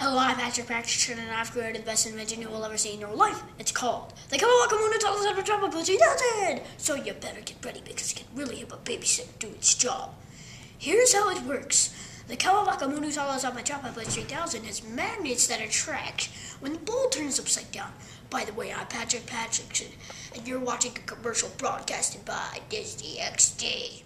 Hello, I'm Patrick Patrickson, and I've created the best invention you will ever see in your life. It's called the Cowabacimoonootoli zopotropupus Dozen! So you better get ready because it can really help a babysitter do its job. Here's how it works. The Cowabacimoonootoli zopotropupus 3000 has magnets that attract when the ball turns upside down. By the way, I'm Patrick Patrickson, and you're watching a commercial broadcasted by Disney XD.